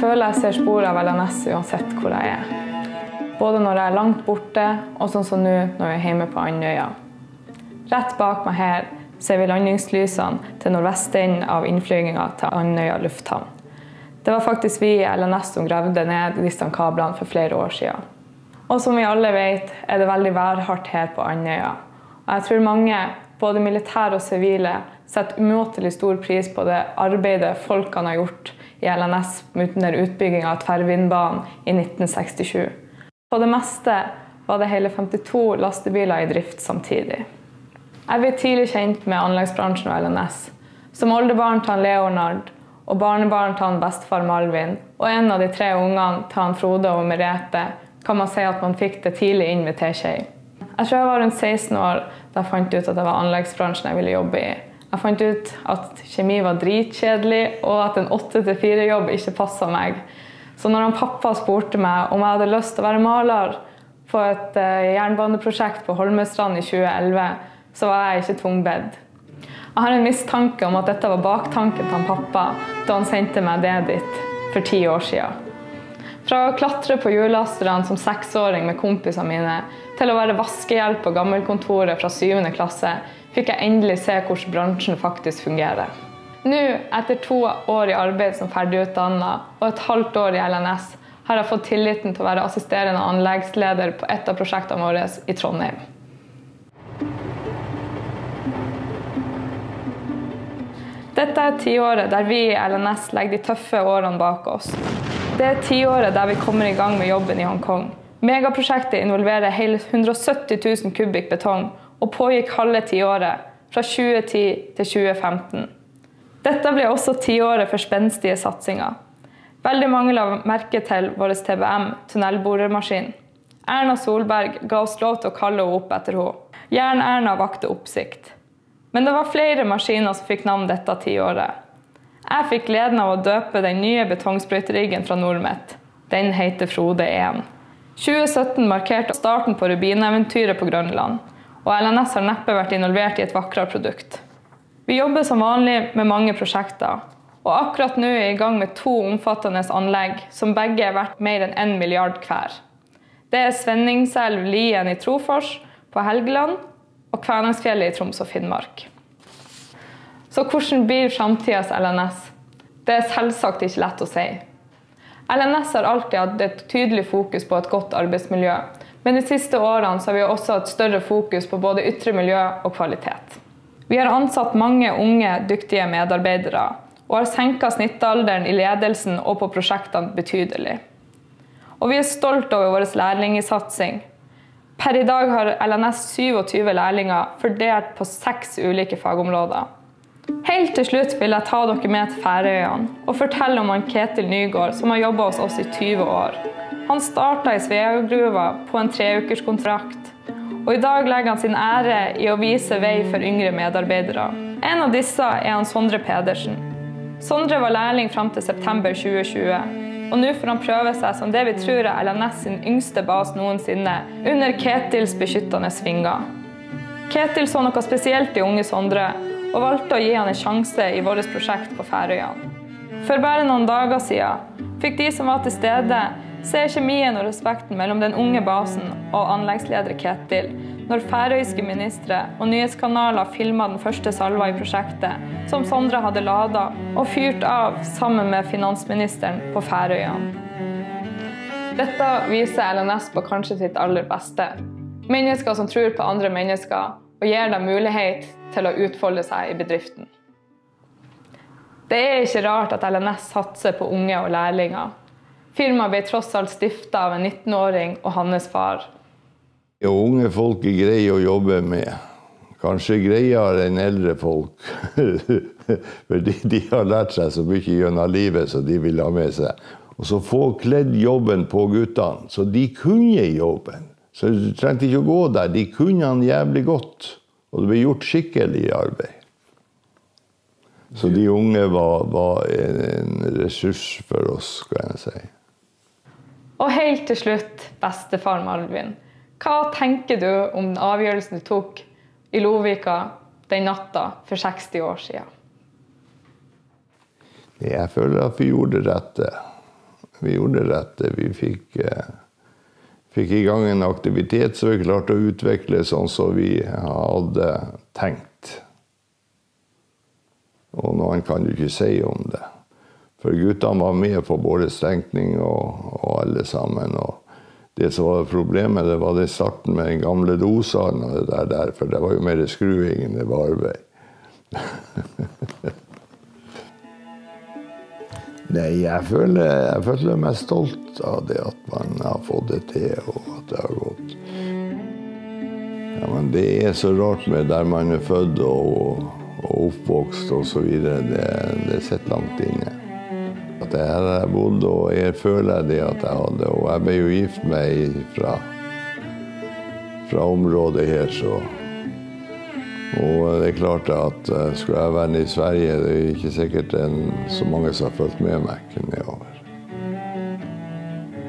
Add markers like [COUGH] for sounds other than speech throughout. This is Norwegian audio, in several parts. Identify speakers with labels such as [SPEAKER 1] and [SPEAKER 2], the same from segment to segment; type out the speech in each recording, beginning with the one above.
[SPEAKER 1] føler jeg ser spor av LNS uansett hvor jeg er. Både når jeg er langt borte, og sånn som nå når jeg er hjemme på Andøya. Rett bak meg her ser vi landingslysene til nordvestenden av innflyginga til Andøya lufthavn. Det var faktisk vi i LNS som gravde ned disse kablene for flere år siden. Og som vi alle vet, er det veldig værhardt her på Andøya. Og jeg tror mange, både militære og sivile, setter umåtelig stor pris på det arbeidet folkene har gjort i LNS under utbygginga av tverrvindbanen i 1967. På det meste var det hele 52 lastebiler i drift samtidig. Jeg ble tidlig kjent med anleggsbransjen og LNS. Som oldebarn til Leonard og barnebarn til bestefar Malvin, og en av de tre ungene til Frode og Merete, kan man si at man fikk det tidlig inn med teskje. Jeg tror jeg var rundt 16 år da jeg fant ut at det var anleggsbransjen jeg ville jobbe i. Jeg fant ut at kjemi var dritkjedelig, og at en 8-4-jobb ikke passa meg. Så når han pappa spurte meg om jeg hadde lyst til å være maler på et uh, jernbaneprosjekt på Holmestrand i 2011, så var jeg ikke tvungbedt. Jeg har en mistanke om at dette var baktanken til han pappa da han sendte meg det dit for ti år siden. Fra å klatre på hjullasterne som seksåring med kompisene mine, til å være vaskehjelp på gammelkontoret fra syvende klasse, fikk jeg endelig se hvordan bransjen faktisk fungerer. Nå, etter to år i arbeid som ferdigutdanna og et halvt år i LNS, har jeg fått tilliten til å være assisterende anleggsleder på et av prosjektene våre i Trondheim. Dette er tiåret der vi i LNS legger de tøffe årene bak oss. Det er tiåret der vi kommer i gang med jobben i Hongkong. Megaprosjektet involverer hele 170 000 kubikk betong og pågikk halve tiåret, fra 2010 til 2015. Dette ble også tiåret for spenstige satsinger. Veldig mange la merke til vår TBM, tunnelboremaskin. Erna Solberg ga oss lov til å kalle henne opp etter henne. Jern-Erna vakte oppsikt. Men det var flere maskiner som fikk navn dette tiåret. Jeg fikk gleden av å døpe den nye betongsprøyteriggen fra Nordmet. Den heter Frode 1. 2017 markerte starten på rubineventyret på Grønland, og LNS har neppe vært involvert i et vakrere produkt. Vi jobber som vanlig med mange prosjekter, og akkurat nå er vi i gang med to omfattende anlegg som begge er verdt mer enn 1 milliard hver. Det er Svenningselv Lien i Trofors på Helgeland og Kvænangsfjellet i Troms og Finnmark. Så hvordan blir framtidas LNS? Det er selvsagt ikke lett å si. LNS har alltid hatt et tydelig fokus på et godt arbeidsmiljø, men de siste årene har vi også hatt større fokus på både ytre miljø og kvalitet. Vi har ansatt mange unge, dyktige medarbeidere, og har senka snittalderen i ledelsen og på prosjektene betydelig. Og vi er stolt over vår lærlingsatsing, Per i dag har LNS 27 lærlinger fordelt på seks ulike fagområder. Helt til slutt vil jeg ta dere med til Færøyene og fortelle om han Ketil Nygaard, som har jobba hos oss i 20 år. Han starta i Sveagruva på en treukerskontrakt, og i dag legger han sin ære i å vise vei for yngre medarbeidere. En av disse er han Sondre Pedersen. Sondre var lærling fram til september 2020. Og nå får han prøve seg som det vi tror er LNS sin yngste bas noensinne, under Ketils beskyttende vinger. Ketil så noe spesielt i unge Sondre, og valgte å gi han en sjanse i vårt prosjekt på Færøyene. For bare noen dager siden fikk de som var til stede, se kjemien og respekten mellom den unge basen og anleggsleder Ketil, når færøyske ministre og nyhetskanaler filma den første salva i prosjektet, som Sondre hadde lada og fyrt av sammen med finansministeren på Færøyene. Dette viser LNS på kanskje sitt aller beste. Mennesker som tror på andre mennesker og gir dem mulighet til å utfolde seg i bedriften. Det er ikke rart at LNS satser på unge og lærlinger. Firmaet ble tross alt stifta av en 19-åring og hans far.
[SPEAKER 2] Jo, unge folk er greie å jobbe med. Kanskje greiere enn eldre folk. [LAUGHS] Fordi de, har lært seg så mye gjennom livet som de vil ha med seg. Og så få kledd jobben på guttene, så de kunne jobben. Så du trengte ikke å gå der. De kunne han jævlig godt. Og det ble gjort skikkelig arbeid. Så de unge var, var en ressurs for oss, skal jeg si.
[SPEAKER 1] Og helt til slutt, bestefar Malvin. Hva tenker du om den avgjørelsen du tok i Lovika den natta for 60 år siden?
[SPEAKER 2] Jeg føler at vi gjorde det rette. vi gjorde det rette. Vi fikk, eh, fikk i gang en aktivitet som vi klarte å utvikle sånn som vi hadde tenkt. Og noe annet kan du ikke si om det. For guttene var med på både stengning og, og alle sammen. og det som var problemet, det var det starten med den gamle dosalen og det der, der, for det var jo mer skruing enn det var arbeid. [LAUGHS] Nei, jeg føler, jeg føler meg stolt av det at man har fått det til, og at det har gått. Ja, men det er så rart med der man er født og, og oppvokst osv. Det, det sitter langt inne. At jeg har jeg bodd, og jeg føler det at jeg hadde. Og jeg ble jo gift meg fra, fra området her, så Og det er klart at eh, skulle jeg være i Sverige, det er ikke sikkert en, så mange som har fulgt med meg nedover.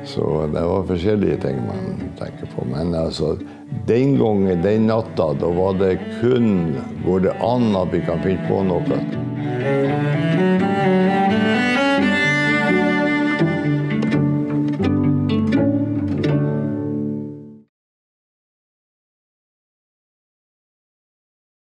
[SPEAKER 2] Så det var forskjellige ting man tenker på. Men altså, den gangen, den natta, da var det kun Går det an at vi kan finne på noe?